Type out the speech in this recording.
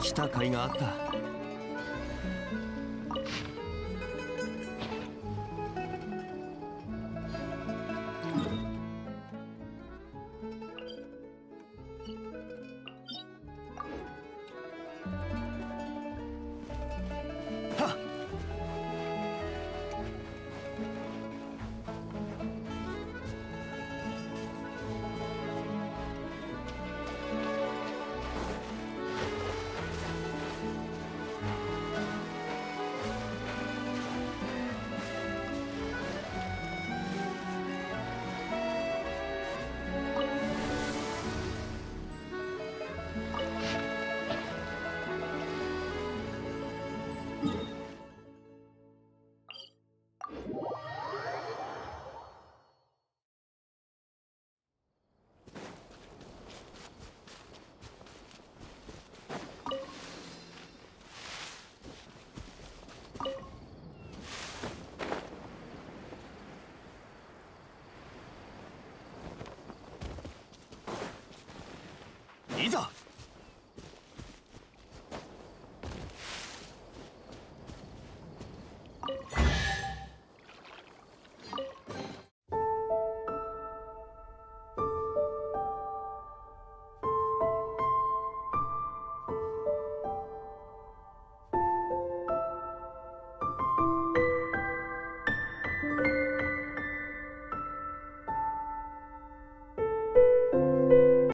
来た甲斐があった。鼻子。